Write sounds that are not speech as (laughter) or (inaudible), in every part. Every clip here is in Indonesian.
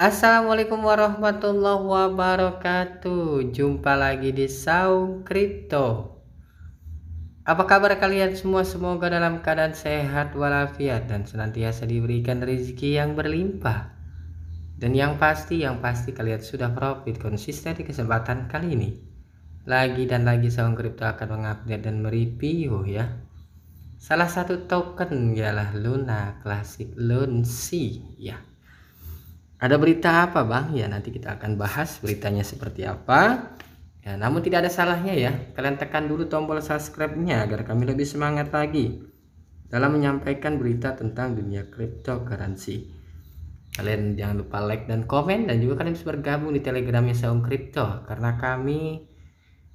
Assalamualaikum warahmatullahi wabarakatuh. Jumpa lagi di Saung Kripto. Apa kabar kalian semua? Semoga dalam keadaan sehat walafiat Dan senantiasa diberikan rezeki yang berlimpah. Dan yang pasti Yang pasti kalian sudah profit konsisten di kesempatan kali ini. Lagi dan lagi Saung Kripto akan mengupdate dan mereview ya. Salah satu token ialah Luna Classic Lunsi ya ada berita apa bang? Ya nanti kita akan bahas beritanya seperti apa. Ya, namun tidak ada salahnya ya, kalian tekan dulu tombol subscribe-nya agar kami lebih semangat lagi dalam menyampaikan berita tentang dunia cryptocurrency. Kalian jangan lupa like dan komen dan juga kalian bisa bergabung di telegramnya Saung Crypto karena kami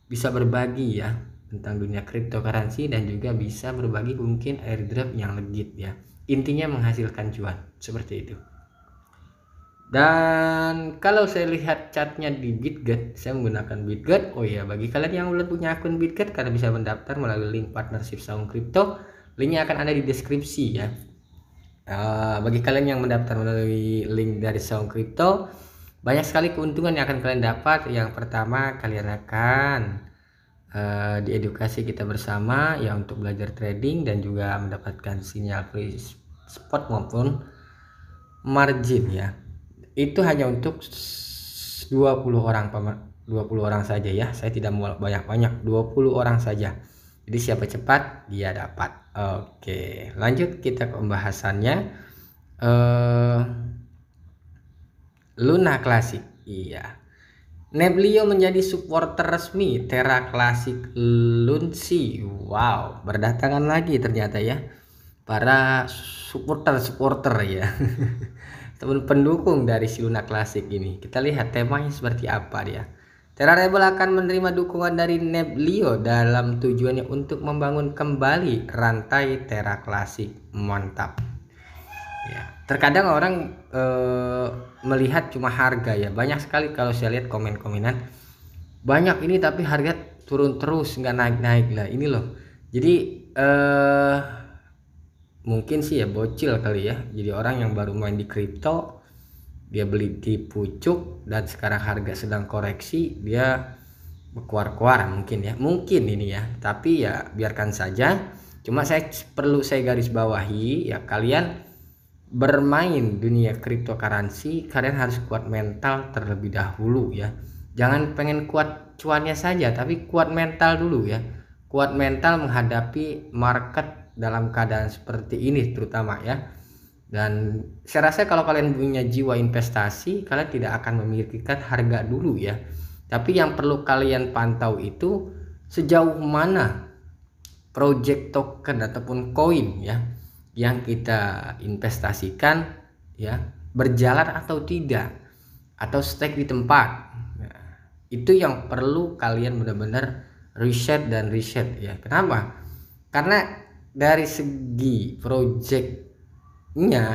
bisa berbagi ya tentang dunia cryptocurrency dan juga bisa berbagi mungkin airdrop yang legit ya. Intinya menghasilkan cuan seperti itu. Dan kalau saya lihat chatnya di BitGet, saya menggunakan BitGet. Oh ya, bagi kalian yang belum punya akun BitGet, kalian bisa mendaftar melalui link partnership Saung Crypto. Linknya akan ada di deskripsi ya. Uh, bagi kalian yang mendaftar melalui link dari Saung Crypto, banyak sekali keuntungan yang akan kalian dapat. Yang pertama, kalian akan uh, diedukasi kita bersama ya untuk belajar trading dan juga mendapatkan sinyal free spot maupun margin ya itu hanya untuk 20 orang 20 orang saja ya. Saya tidak mau banyak-banyak 20 orang saja. Jadi siapa cepat dia dapat. Oke lanjut kita ke pembahasannya. Uh, Luna Classic iya. Neblio menjadi supporter resmi Terra Classic Lunsi. Wow berdatangan lagi ternyata ya. Para supporter supporter ya (laughs) teman pendukung dari si Luna Classic ini. Kita lihat temanya seperti apa dia. Terra Rebel akan menerima dukungan dari Neblio dalam tujuannya untuk membangun kembali rantai Terra Classic. Mantap. Ya, terkadang orang e, melihat cuma harga ya. Banyak sekali kalau saya lihat komen-komenan banyak ini tapi harga turun terus nggak naik-naik lah. Ini loh. Jadi eh mungkin sih ya bocil kali ya. Jadi orang yang baru main di kripto dia beli di pucuk dan sekarang harga sedang koreksi dia keluar-keluar mungkin ya. Mungkin ini ya tapi ya biarkan saja. Cuma saya perlu saya garis bawahi ya kalian bermain dunia cryptocurrency kalian harus kuat mental terlebih dahulu ya. Jangan pengen kuat cuannya saja tapi kuat mental dulu ya. Kuat mental menghadapi market dalam keadaan seperti ini terutama ya. Dan saya rasa kalau kalian punya jiwa investasi kalian tidak akan memikirkan harga dulu ya. Tapi yang perlu kalian pantau itu sejauh mana project token ataupun koin ya yang kita investasikan ya berjalan atau tidak atau stake di tempat. Itu yang perlu kalian benar-benar riset dan riset ya. Kenapa? Karena dari segi projectnya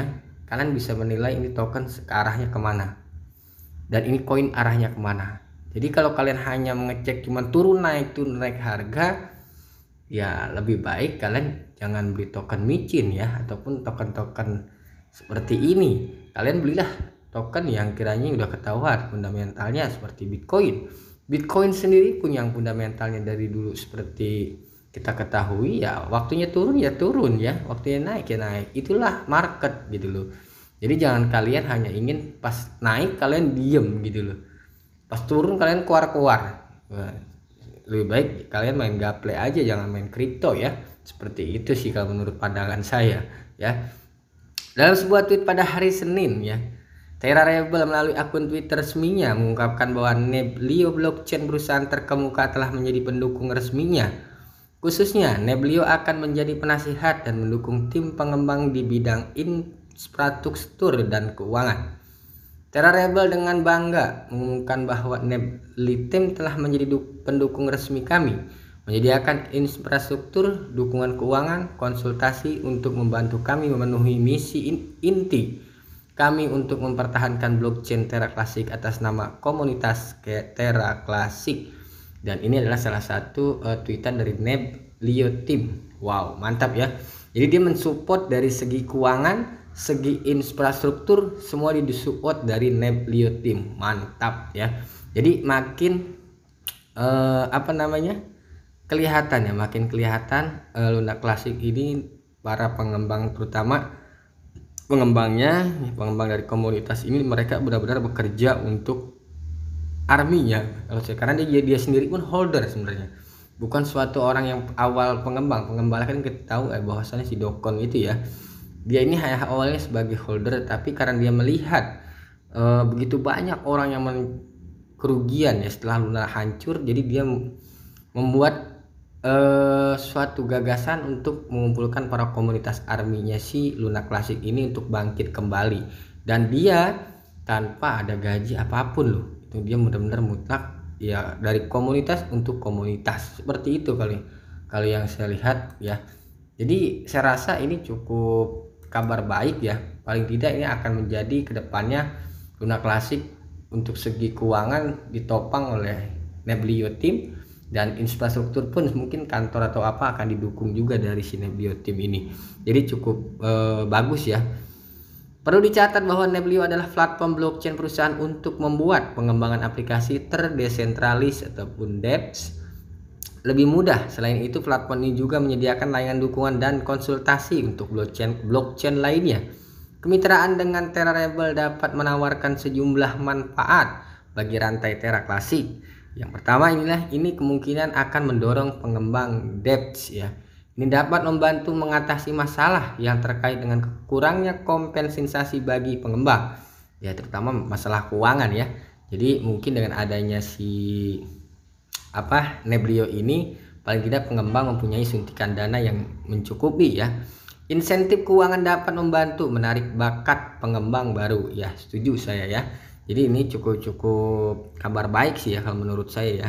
kalian bisa menilai ini token ke arahnya ke mana. Dan ini koin arahnya ke mana. Jadi kalau kalian hanya mengecek cuma turun naik turun naik harga ya lebih baik kalian jangan beli token micin ya ataupun token-token seperti ini. Kalian belilah token yang kiranya udah ketahuan fundamentalnya seperti Bitcoin. Bitcoin sendiri pun yang fundamentalnya dari dulu seperti kita ketahui ya waktunya turun ya turun ya waktunya naik ya naik. Itulah market gitu loh. Jadi jangan kalian hanya ingin pas naik kalian diem gitu loh. Pas turun kalian keluar keluar lebih baik kalian main gaple aja jangan main kripto ya. Seperti itu sih kalau menurut pandangan saya ya. Dalam sebuah tweet pada hari Senin ya Terra Rebel melalui akun Twitter resminya mengungkapkan bahwa Neblio blockchain perusahaan terkemuka telah menjadi pendukung resminya Khususnya, Neblio akan menjadi penasihat dan mendukung tim pengembang di bidang infrastruktur dan keuangan. Terra Rebel dengan bangga mengumumkan bahwa Neblitim telah menjadi pendukung resmi kami, menyediakan infrastruktur, dukungan keuangan, konsultasi untuk membantu kami memenuhi misi inti kami untuk mempertahankan blockchain Terra Classic atas nama komunitas Terra Classic dan ini adalah salah satu uh, tweetan dari Neb Leo Team wow mantap ya. Jadi dia mensupport dari segi keuangan segi infrastruktur semua disupport dari Neblio Team mantap ya. Jadi makin uh, apa namanya kelihatan ya makin kelihatan uh, Luna Classic ini para pengembang terutama pengembangnya pengembang dari komunitas ini mereka benar-benar bekerja untuk arminya saya karena dia dia sendiri pun holder sebenarnya. Bukan suatu orang yang awal pengembang. Pengembang kan kita tahu eh, bahwasannya si Dokon itu ya. Dia ini hanya awalnya sebagai holder tapi karena dia melihat uh, begitu banyak orang yang kerugian ya setelah Luna hancur jadi dia membuat uh, suatu gagasan untuk mengumpulkan para komunitas arminya si Luna Classic ini untuk bangkit kembali. Dan dia tanpa ada gaji apa pun loh itu dia benar-benar mutlak ya dari komunitas untuk komunitas. Seperti itu kali kalau yang saya lihat ya. Jadi saya rasa ini cukup kabar baik ya. Paling tidak ini akan menjadi ke depannya Luna Klasik untuk segi keuangan ditopang oleh Neblio Team dan infrastruktur pun mungkin kantor atau apa akan didukung juga dari si Neblio Team ini. Jadi cukup eh, bagus ya Perlu dicatat bahwa Neblio adalah platform blockchain perusahaan untuk membuat pengembangan aplikasi terdesentralis ataupun DEPS lebih mudah. Selain itu, platform ini juga menyediakan layanan dukungan dan konsultasi untuk blockchain blockchain lainnya. Kemitraan dengan Terra Rebel dapat menawarkan sejumlah manfaat bagi rantai Terra klasik. Yang pertama inilah ini kemungkinan akan mendorong pengembang dEPS ya. Ini dapat membantu mengatasi masalah yang terkait dengan kurangnya kompensasi bagi pengembang. Ya, terutama masalah keuangan ya. Jadi mungkin dengan adanya si apa Neblio ini paling tidak pengembang mempunyai suntikan dana yang mencukupi ya. Insentif keuangan dapat membantu menarik bakat pengembang baru ya, setuju saya ya. Jadi ini cukup-cukup kabar baik sih ya kalau menurut saya ya.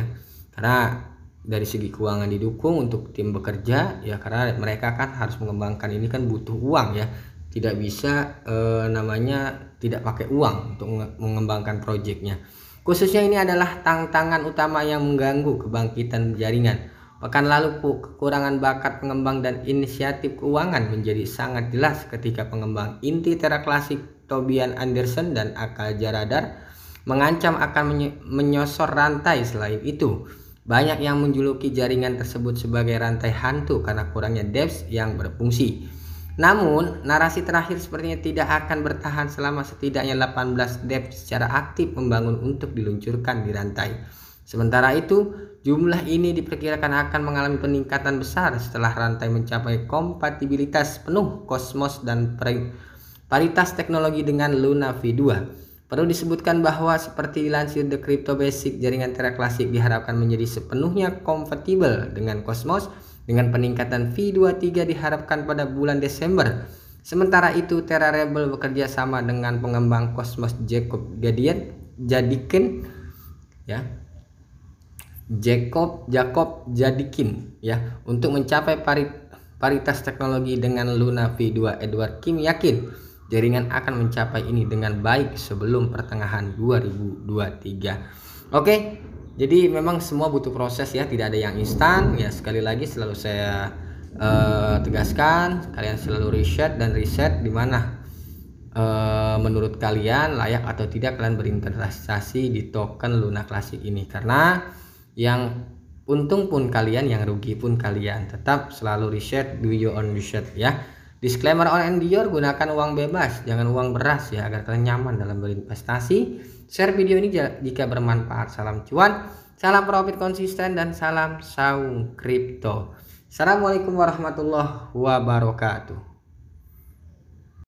Karena dari segi keuangan didukung untuk tim bekerja ya karena mereka kan harus mengembangkan ini kan butuh uang ya. Tidak bisa eh, namanya tidak pakai uang untuk mengembangkan proyeknya. Khususnya ini adalah tantangan utama yang mengganggu kebangkitan jaringan. Pekan lalu kekurangan bakat pengembang dan inisiatif keuangan menjadi sangat jelas ketika pengembang inti Terra Klasik Tobian Anderson dan Akal Jaradar mengancam akan menyosor rantai selain itu. Banyak yang menjuluki jaringan tersebut sebagai rantai hantu karena kurangnya devs yang berfungsi. Namun, narasi terakhir sepertinya tidak akan bertahan selama setidaknya 18 dev secara aktif membangun untuk diluncurkan di rantai. Sementara itu, jumlah ini diperkirakan akan mengalami peningkatan besar setelah rantai mencapai kompatibilitas penuh Cosmos dan paritas teknologi dengan Luna V2. Perlu disebutkan bahwa seperti dilansir The Crypto Basic, jaringan Terra Classic diharapkan menjadi sepenuhnya kompatibel dengan Cosmos dengan peningkatan V23 diharapkan pada bulan Desember. Sementara itu Terra Rebel bekerja sama dengan pengembang Cosmos Jacob Gadian jadikan ya Jacob Jacob Jadikin ya untuk mencapai parit, paritas teknologi dengan Luna V2 Edward Kim yakin jaringan akan mencapai ini dengan baik sebelum pertengahan 2023. Oke, jadi memang semua butuh proses ya tidak ada yang instan. Ya sekali lagi selalu saya uh, tegaskan kalian selalu riset dan riset di mana uh, menurut kalian layak atau tidak kalian berinvestasi di token Luna Classic ini. Karena yang untung pun kalian yang rugi pun kalian. Tetap selalu riset do your own research ya disclaimer on endure gunakan uang bebas jangan uang beras ya agar kalian nyaman dalam berinvestasi Share video ini jika bermanfaat. Salam cuan, salam profit konsisten, dan salam saung kripto. Assalamualaikum warahmatullahi wabarakatuh.